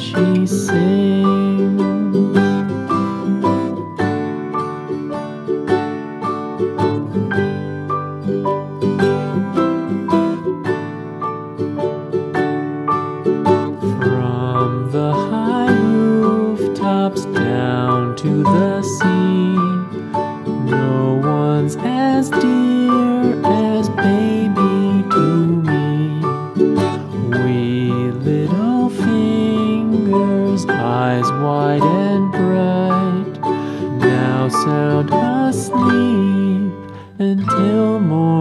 she sings. Until morning